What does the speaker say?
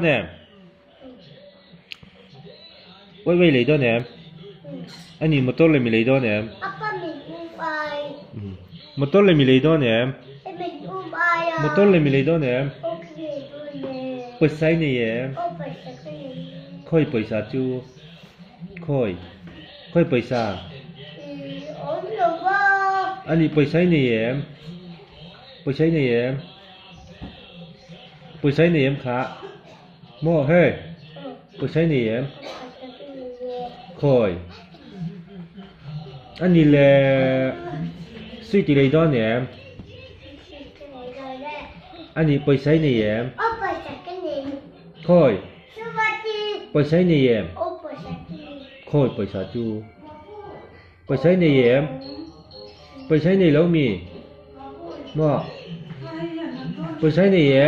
nè Vậy vậy lấy đó nè Anh nhìn một tốt là mình lấy đó nè Một tốt là mình lấy đó nè Một tốt là mình lấy đó nè. Bơi sai này em khơi bơi sao chú. Khơi, khơi bơi sa, Anh nhìn bơi sai này em bơi sai này em bơi sai này em khá. 莫黑，不是你，可以。啊，你嘞，水滴嘞多年？啊，你不是你，可以。不是你，可以不是猪，不是你，不是你老米，莫，不是你。